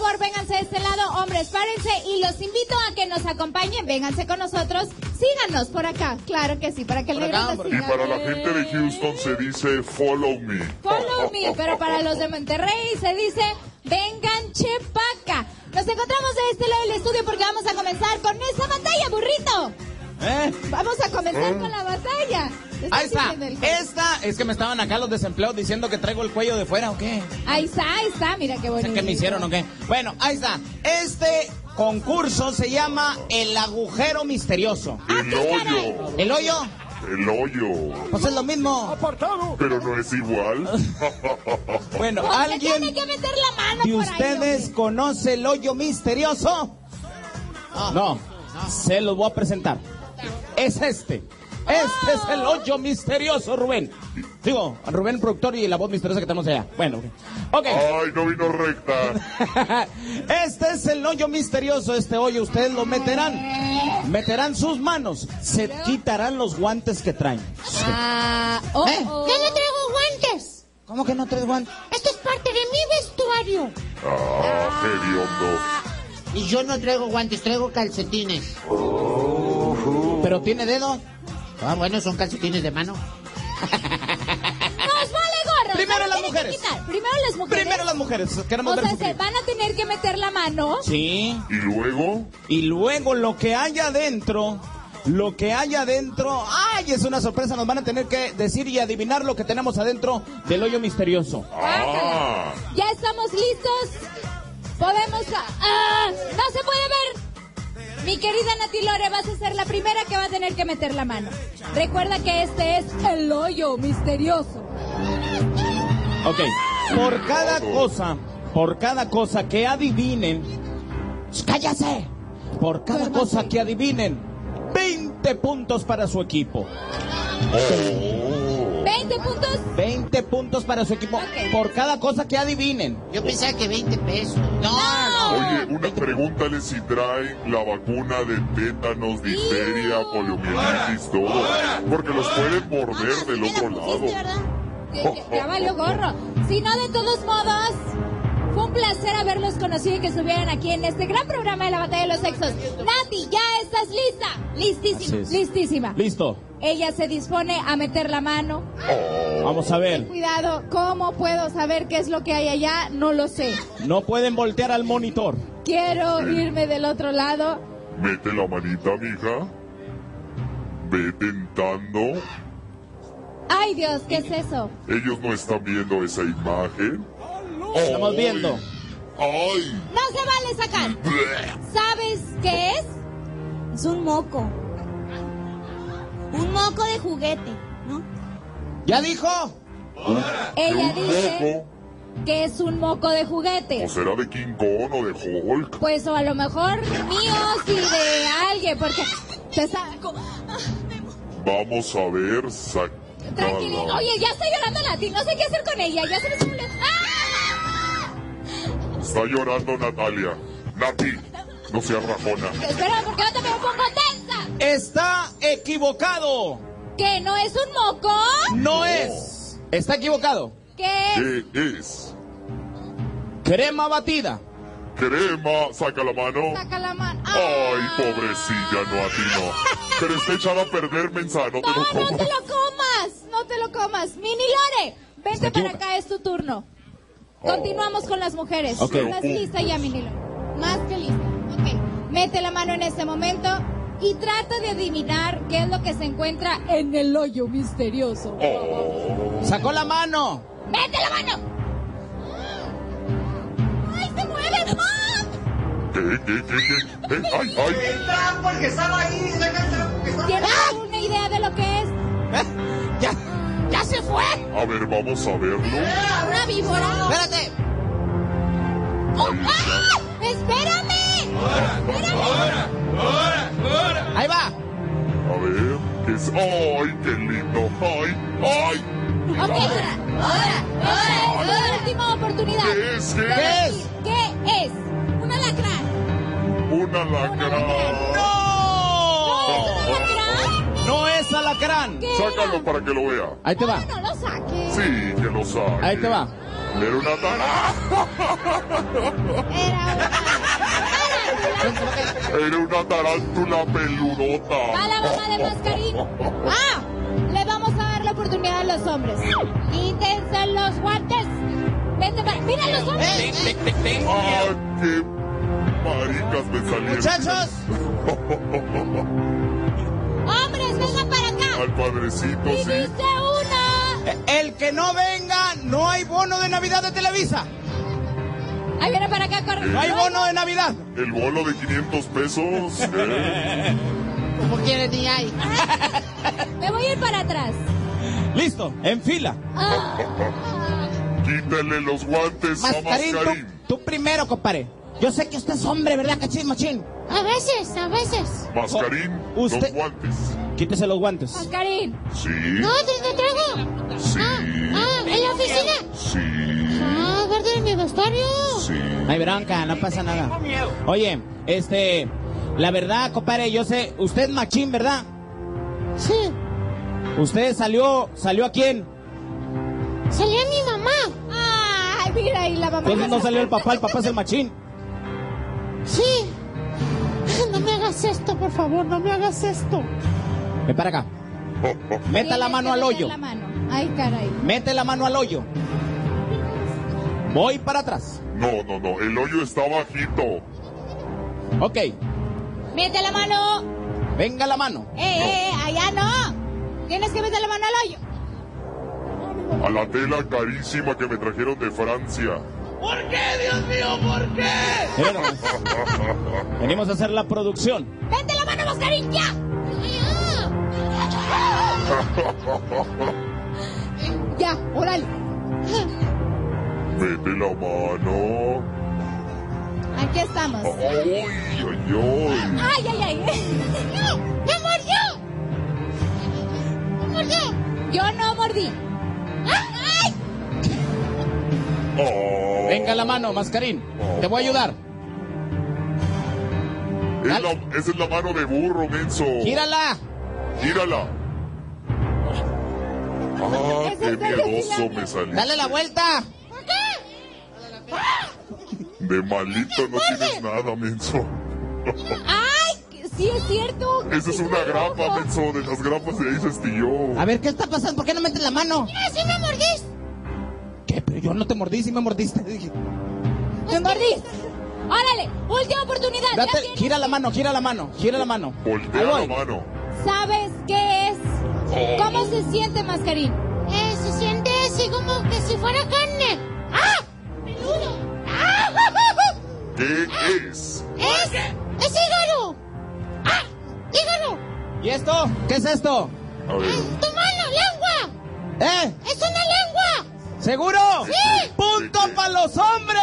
favor, vénganse de este lado, hombres, párense y los invito a que nos acompañen, vénganse con nosotros, síganos por acá, claro que sí, para que el acá, por Y siga. para la gente de Houston se dice follow me. Follow me, pero para los de Monterrey se dice vengan chepaca. Nos encontramos de este lado del estudio porque vamos a comenzar con esa batalla, burrito. ¿Eh? Vamos a comenzar con la batalla. Ahí está. Esta es que me estaban acá los desempleados diciendo que traigo el cuello de fuera o qué. Ahí está, ahí está, mira qué bonito. ¿Qué me hicieron o qué? Bueno, ahí está. Este concurso se llama El Agujero Misterioso. El hoyo. ¿El hoyo? El hoyo. Pues es lo mismo. Pero no es igual. Bueno, ¿alguien tiene que meter la mano por ahí, ustedes hombre. conoce el hoyo misterioso? No. Se los voy a presentar. Es este. Este es el hoyo misterioso, Rubén. Digo, Rubén, productor y la voz misteriosa que tenemos allá. Bueno, ok. Ok. Ay, no vino recta. Este es el hoyo misterioso. Este hoyo ustedes lo meterán. Meterán sus manos. Se quitarán los guantes que traen. Ah, oh, ¿Eh? oh. Yo no traigo guantes. ¿Cómo que no traes guantes? Esto es parte de mi vestuario. Ah, hediondo. Y yo no traigo guantes, traigo calcetines. ¿Pero tiene dedo? Ah, bueno, son calcetines de mano. ¡Nos vale gorro! Primero las mujeres. Primero las mujeres. Primero las mujeres. Queremos O ver sea, sufrir. se van a tener que meter la mano. Sí. Y luego, Y luego lo que haya adentro, lo que haya adentro, ¡ay! Es una sorpresa, nos van a tener que decir y adivinar lo que tenemos adentro del hoyo misterioso. ah, Ya estamos listos. Podemos. ¡Ah! ¡No se puede ver! Mi querida Nati Lore, vas a ser la primera que va a tener que meter la mano. Recuerda que este es el hoyo misterioso. Ok. Por cada cosa, por cada cosa que adivinen, ¡Sh, ¡cállase! Por cada cosa que adivinen, 20 puntos para su equipo. oh, 20 puntos. 20 puntos para su equipo. Por cada cosa que adivinen. Yo pensaba que 20 pesos. No, no. Oye, una pregúntale si traen la vacuna de tétanos, difteria, poliomielitis, todo. Porque los pueden morder del otro lado. Ya, valió gorro. Si no, de todos modos, fue un placer haberlos conocido y que estuvieran aquí en este gran programa de la batalla de los sexos. Nati, ya estás lista. Listísima, es. listísima. Listo. Ella se dispone a meter la mano. Oh, Vamos a ver. Cuidado, ¿cómo puedo saber qué es lo que hay allá? No lo sé. No pueden voltear al monitor. Quiero irme del otro lado. mete la manita, mija. Ve tentando. Ay, Dios, ¿qué es eso? Ellos no están viendo esa imagen. Estamos viendo. ¡Ay! No se vale sacar. ¿Sabes qué es? Es un moco. Un moco de juguete, ¿no? ¿Ya dijo? Ella ¿Un dice que es un moco de juguete. ¿O será de King Kong o de Hulk? Pues o a lo mejor míos y de alguien, porque te está... Vamos a ver, saca. Tranquila. Oye, ya está llorando Nati, no sé qué hacer con ella, ya se me suele... ¡Ah! Está llorando Natalia. Nati, no seas rajona. Espera, porque ahora me pongo tensa. Está equivocado. ¿Que no es un moco? No es. Está equivocado. ¿Qué es? ¿Qué es? Crema batida. Crema, saca la mano. Saca la mano. Ay, pobrecilla, no a ti no. Pero está echada a perder, mensa, no te No, te lo comas, no te lo comas. Mini Lore, vente para acá, es tu turno. Continuamos con las mujeres. Ok. ¿Estás lista ya, Mini Lore? Más que lista. Ok. Mete la mano en este momento y trata de adivinar qué es lo que se encuentra en el hoyo misterioso. Sacó la mano. ¡Mete la mano! ¡Ay, se mueve! ¡Ah! ¿Qué, qué, qué, qué? Eh, ¡Ay, ay! ¿Tienes alguna idea de lo que es? ¿Eh? Ya. Ya se fue. A ver, vamos a verlo. ¿Una víbora? Espérate. ¡Oh, ¡Ah! ¡Ay, qué lindo! ¡Ay, ay! Ok, ahora, ahora, ahora, última oportunidad. ¿Qué es? ¿Qué ¿Qué es? ¿Qué es? Un alacrán. Una. ¡No! ¿Un alacrán? No es alacrán. ¿Qué Sácalo era? para que lo vea. Ahí te va. No lo saques. Sí, que lo sabe. Ahí te va. Era una tarada. Era Era una tarántula peludota. A la mamá de Mascarín. Ah, le vamos a dar la oportunidad a los hombres. Quítense los guantes. Vente para... ¡Mira los hombres! ¡Ah, qué maricas me salieron! Muchachos, ¡Hombres, vengan para acá! Al padrecito, Y sí. dice una... el que no venga, no hay bono de Navidad de Televisa. No hay bono de Navidad. El bolo de 500 pesos. ¿eh? Como quieren ni hay. Me voy a ir para atrás. Listo, en fila. Ah, Quítale los guantes a Mascarín, tú, Mascarín. tú primero, compadre. Yo sé que usted es hombre, ¿verdad, cachín, machín? A veces, a veces. Mascarín, Usted- los guantes. Quítese los guantes. Mascarín. Sí. No, te, te traigo. Sí. Ah, en la oficina. Ah, vestuario. Sí. No hay bronca, no pasa nada. Oye, este, la verdad, compadre, yo sé, usted es machín, ¿verdad? Sí. Usted salió, ¿salió a quién? Salía mi mamá. Ay, mira, y la mamá. Entonces no salió el papá, el papá es el machín. Sí. No me hagas esto, por favor, no me hagas esto. Ven para acá. Meta la mano al hoyo. la mano. Ay, caray. Mete la mano al hoyo. Voy para atrás. No, no, no. El hoyo está bajito. Ok, Mete la mano. venga la mano. Eh, eh, allá no. Tienes que meter la mano al hoyo. A la tela carísima que me trajeron de Francia. Mira nomás. Venimos a hacer la producción. Vente la mano, Mascarín, ya. Ya, órale. Mete la mano. Aquí estamos. Ay, ay, ay. Ay, ay, ay. ¡Me mordió! ¡Me mordió! Yo no mordí. ¡Ay! Oh. Venga la mano, mascarín. Te voy a ayudar. Es la- esa es la mano de burro, menso. Gírala. Gírala. Ah, ¿Es qué miedoso me salí. Dale la vuelta. De malito no tienes nada, menso. ¡Ay! Sí, es cierto. Esa es una grapa, menso. De las grapas de ahí se estilló. A ver, ¿qué está pasando? ¿Por qué no metes la mano? ¡Ah, sí me mordiste! ¿Qué? Pero yo no te mordí, sí me mordiste. Dije, ¡Me mordí! ¡Órale! ¡Última oportunidad! Date, gira la mano, gira la mano, gira la mano. Voltea la mano. ¿Sabes qué es? Oh. ¿Cómo se siente, Mascarín? Eh, se siente así como que si fuera carne. ¿Qué es? ¡Es! ¡Es hígado! ¡Ah! ¡Hígado! ¿Y esto? ¿Qué es esto? A ver. ¡Tu mano, lengua! ¿Eh? ¡Es una lengua! ¿Seguro? Sí. ¡Punto para los hombres!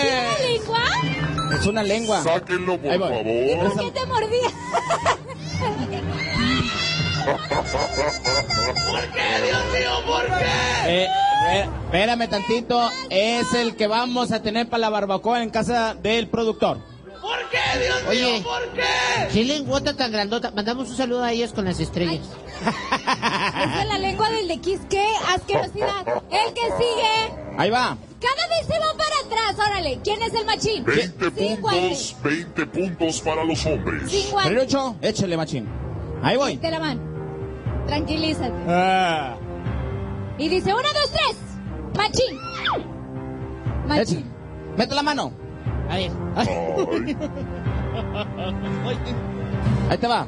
¿Tiene lengua? Es una lengua. Sáquenlo, por Ahí voy. favor. ¿Por qué te mordía? Eh, eh, espérame tantito. Es el que vamos a tener para la barbacoa en casa del productor. Oye, ¿qué lenguota tan grandota? Mandamos un saludo a ellas con las estrellas. Esa es la lengua del de Kiss. ¡Qué asquerosidad! El que sigue. Ahí va. Cada vez se va para atrás. Órale. ¿Quién es el machín? 20 Sin guantes. puntos, 20 puntos para los hombres. Sin guantes. Derecho, échale, machín. Ahí voy. Mete la mano. Tranquilízate. Ah, Y dice, una, dos, tres. Machín. Machín. Mete la mano. A ver. Ay, Ahí te va.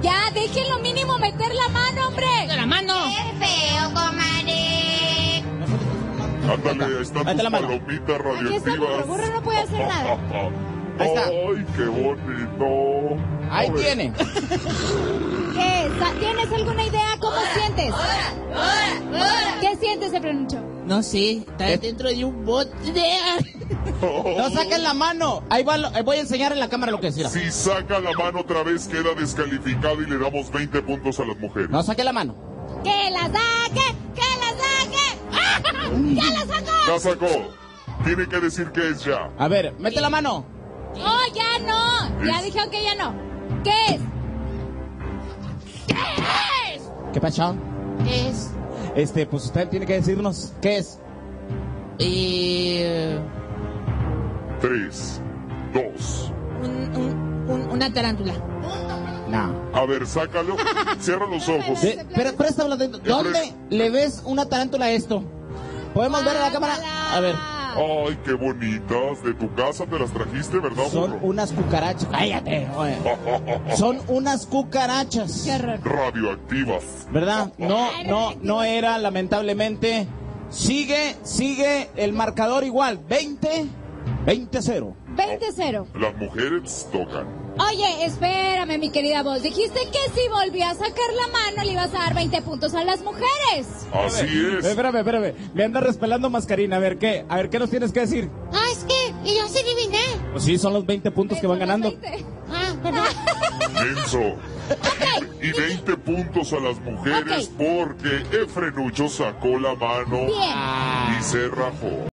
Ya, déjenlo mínimo meter la mano, hombre. ¡La mano! feo, comadre. ándale, están Mete tus la mano. palomitas Aquí está radioactivas. Burro no puede hacer nada. Ahí está. Ay, qué bonito. Ahí tiene. ¿Tienes alguna idea? ¿Cómo sientes? ¿Qué sientes, se pronunciou? No sé, está Eh. dentro de un bote. No saquen la mano. Ahí va, lo- eh, voy a enseñar en la cámara lo que mira. Si saca la mano otra vez, queda descalificado y le damos 20 puntos a las mujeres. No saque la mano. ¡Que la saque! ¡Que la saque! ¡Ah! ¡Ya la sacó! Ya sacó. Tiene que decir que es ya. A ver, mete la mano. ¡Oh, ya no! Ya dijeron que ya no. ¿Qué es? ¿Qué pasó? Es. este, pues usted tiene que decirnos qué es. Y... Tres, dos. un- un- un- una tarántula. No. A ver, sácalo. Cierra los ojos. De- pero préstame de- ¿Dónde le ves una tarántula a esto? ¿Podemos ver a la cámara? A ver. Ay, qué bonitas. De tu casa te las trajiste, ¿verdad, Son burro? unas cucarachas. Cállate. oye. Son unas cucarachas. Qué horror. Radioactivas. ¿Verdad? No, no, no era, lamentablemente. Sigue, sigue el marcador igual. 20, 20-0. 20-0. Las mujeres tocan. Oye, espérame, mi querida voz. Dijiste que si volvía a sacar la mano le ibas a dar 20 puntos a las mujeres. Así es. Espérame, espérame. Me anda respelando mascarina. A ver, ¿qué? A ver, ¿qué nos tienes que decir? Ah, es que y yo sí adiviné. Pues sí, son los 20 puntos que van ganando. 20. Ah, perdón. Menso. Y 20 puntos a las mujeres porque Efrenucho sacó la mano Bien. y se rajó.